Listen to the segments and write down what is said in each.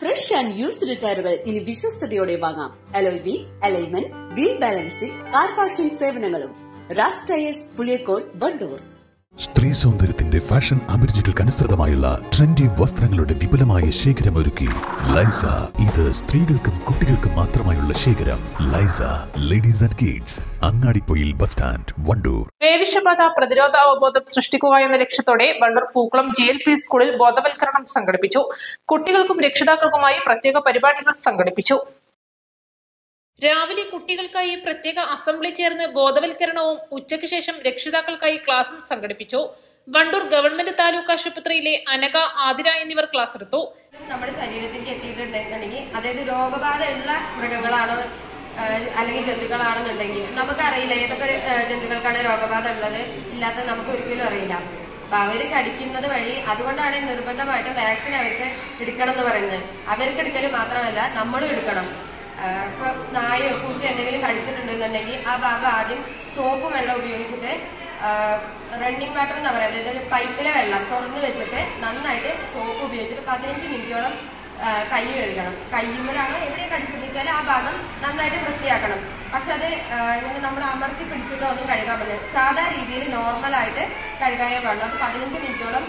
Fresh and used ടയറുകൾ ഇനി വിശ്വസ്തയോടെ വാങ്ങാം. Alloy wheel alignment wheel balancing car washing സേവനങ്ങളും. റാസ് ടയേഴ്സ് പുളിയക്കോട് വണ്ടൂർ സ്ത്രീ സൗന്ദര്യത്തിന്റെ ഫാഷൻ അഭിരുചികൾക്ക് അനുസൃതമായുള്ള ട്രെൻഡി വസ്ത്രങ്ങളുടെ വിപുലമായ ശേഖരം ഒരുക്കി ലൈസ. ഇത് സ്ത്രീകൾക്കും കുട്ടികൾക്കും മാത്രമായുള്ള ശേഖരം. Lysa ladies and kids Angadippoyil bus stand Wandoor. പേവിഷബാധ പ്രതിരോധ അവബോധം സൃഷ്ടിക്കുക എന്ന ലക്ഷ്യത്തോടെ Wandoor Pookkulam J L P സ്കൂളിൽ ബോധവൽക്കരണം സംഘടിപ്പിച്ചു. കുട്ടികൾക്കും രക്ഷിതാക്കൾക്കുമായി പ്രത്യേക പരിപാടികൾ സംഘടിപ്പിച്ചു. രാവിലെ കുട്ടികൾക്കായി പ്രത്യേക അസംബ്ലി ചേർന്ന് ബോധവൽക്കരണവും ഉച്ചയ്ക്ക് ശേഷം രക്ഷിതാക്കൾക്കായി ക്ലാസും സംഘടിപ്പിച്ചു. വണ്ടൂർ ഗവൺമെന്റ് താലൂക്ക് ആശുപത്രിയിലെ അനക ആതിര എന്നിവർ ക്ലാസ് എടുത്തു. നമ്മുടെ ശരീരത്തിലേക്ക് എത്തിയിട്ടുണ്ടെന്നുണ്ടെങ്കിൽ അതായത് രോഗബാധ ഉള്ള മൃഗങ്ങളാണോ അല്ലെങ്കിൽ ജന്തുക്കളാണെന്നുണ്ടെങ്കിൽ നമുക്കറിയില്ല ഏതൊക്കെ ജന്തുക്കൾക്കാണ് രോഗബാധ ഉള്ളത് ഇല്ലാത്ത നമുക്ക് ഒരിക്കലും അറിയില്ല. അപ്പൊ അവർ കടിക്കുന്നത് വഴി അതുകൊണ്ടാണ് നിർബന്ധമായിട്ട് വാക്സിൻ അവർക്ക് എടുക്കണം എന്ന് പറയുന്നത്. അവർക്ക് എടുക്കൽ മാത്രമല്ല നമ്മളും എടുക്കണം. ഇപ്പൊ നായോ പൂച്ച എന്തെങ്കിലും കടിച്ചിട്ടുണ്ടെന്നുണ്ടെങ്കിൽ ആ ഭാഗം ആദ്യം സോപ്പ് വെള്ളം ഉപയോഗിച്ചിട്ട് റണ്ണിങ് വാട്ടർ എന്ന് പറയുന്നത് അതായത് പൈപ്പിലെ വെള്ളം തുറന്നു വെച്ചിട്ട് നന്നായിട്ട് സോപ്പ് ഉപയോഗിച്ചിട്ട് പതിനഞ്ച് മിനിറ്റോളം കൈ കഴുകണം. കഴിയുമ്പോഴാണ് എവിടെ കടിച്ചത് വെച്ചാൽ ആ ഭാഗം നന്നായിട്ട് വൃത്തിയാക്കണം. പക്ഷെ അത് ഇങ്ങനെ നമ്മൾ അമർത്തി പിടിച്ചിട്ടോ ഒന്നും കഴുകാൻ പറ്റില്ല. സാധാ രീതിയിൽ നോർമലായിട്ട് കഴുകാനേ പാടുള്ളൂ. അത് പതിനഞ്ച് മിനിറ്റോളം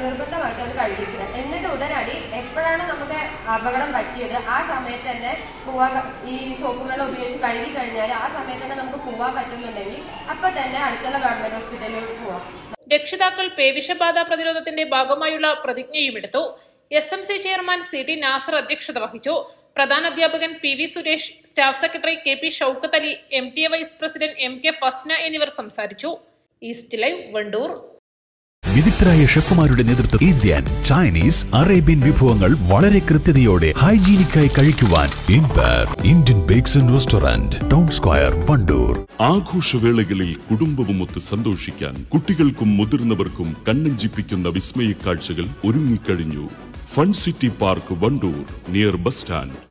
നിർബന്ധമായിട്ട് അത് കഴുകിക്കണം എന്നിട്ട് ഉടനടി എപ്പോഴാണ് നമുക്ക് അപകടം പറ്റിയത്? ആ സമയത്ത് തന്നെ പോവാൻ ഈ സോപ്പ് വെള്ളം ഉപയോഗിച്ച് കഴുകി കഴിഞ്ഞാൽ ആ സമയത്ത് തന്നെ നമുക്ക് പോവാൻ പറ്റുന്നുണ്ടെങ്കിൽ അപ്പൊ തന്നെ അടുത്തുള്ള ഗവൺമെന്റ് ഹോസ്പിറ്റലിലേക്ക് പോവാം. രക്ഷിതാക്കൾ പേവിഷബാധ പ്രതിരോധത്തിന്റെ ഭാഗമായുള്ള പ്രതിജ്ഞയും എടുത്തു. S M C chairman C T Nasar അധ്യക്ഷത വഹിച്ചു. പ്രധാന അധ്യാപകൻ P V Suresh staff secretary K P Shoukath Ali M T A vice president M K Fasna എന്നിവർ സംസാരിച്ചു. East live Wandoor. വിദഗ്ധരായ ഷെഫുമാരുടെ നേതൃത്വം ഇന്ത്യൻ ചൈനീസ് അറേബ്യൻ വിഭവങ്ങൾ വളരെ കൃത്യതയോടെ ഹൈജീനിക്കായി കഴിക്കുവാൻ empire Indian bakes and restaurant town square Wandoor. ആഘോഷവേളകളിൽ കുടുംബവുമൊത്ത് സന്തോഷിക്കാൻ കുട്ടികൾക്കും മുതിർന്നവർക്കും കണ്ണഞ്ചിപ്പിക്കുന്ന വിസ്മയ കാഴ്ചകൾ ഒരുങ്ങിക്കഴിഞ്ഞു. Fun city park Wandoor near bus stand.